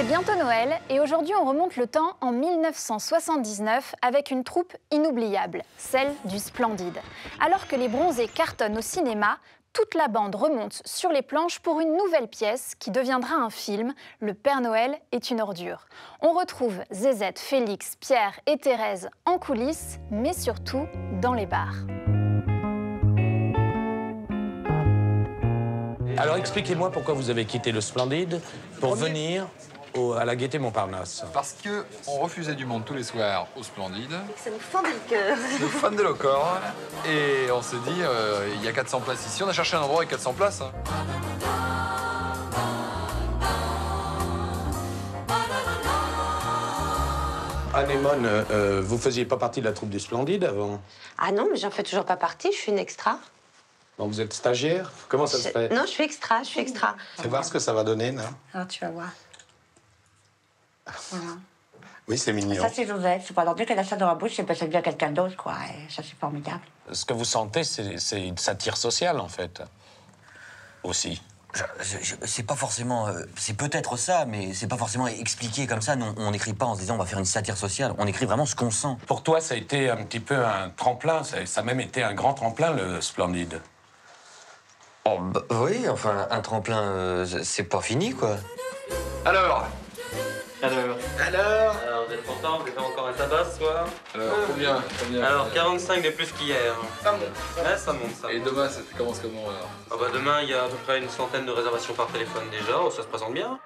C'est bientôt Noël et aujourd'hui on remonte le temps en 1979 avec une troupe inoubliable, celle du Splendide. Alors que les bronzés cartonnent au cinéma, toute la bande remonte sur les planches pour une nouvelle pièce qui deviendra un film, Le Père Noël est une ordure. On retrouve Zézette, Félix, Pierre et Thérèse en coulisses, mais surtout dans les bars. Alors expliquez-moi pourquoi vous avez quitté le Splendide pour venir au- à la Gaîté Montparnasse. Parce que on refusait du monde tous les soirs au Splendide. Ça nous fendait le cœur. Nous fans de Locor. Et on s'est dit, euh, il y a 400 places ici. On a cherché un endroit avec 400 places. hein. Anémone, euh, euh, vous faisiez pas partie de la troupe du Splendide avant? Ah non, mais j'en fais toujours pas partie, je suis une extra. Donc vous êtes stagiaire? Comment ça se fait? Non, je suis extra, je suis extra. Fais voir ce que ça va donner, non? Alors tu vas voir. Voilà. Oui, c'est mignon. Ça, c'est Joseph. C'est pas leur dire qu'elle a ça dans la bouche, c'est ça dire à quelqu'un d'autre, quoi. Et ça, c'est formidable. Ce que vous sentez, c'est une satire sociale, en fait. Aussi. C'est pas forcément. euh, c'est peut-être ça, mais c'est pas forcément expliqué comme ça. Nous, on n'écrit pas en se disant on va faire une satire sociale. On écrit vraiment ce qu'on sent. Pour toi, ça a été un petit peu un tremplin, ça, ça a même été un grand tremplin, le Splendide. Oh, bah, oui, enfin, un tremplin, euh, c'est pas fini, quoi. Alors, alors Alors Alors, vous êtes content Vous voulez encore un tabac ce soir Alors, combien, combien Alors, 45 de plus qu'hier. Ça monte. Ouais, ça monte, ça. Et demain, ça commence comment alors ah bah, Demain, il y a à peu près une centaine de réservations par téléphone déjà. Oh, ça se présente bien.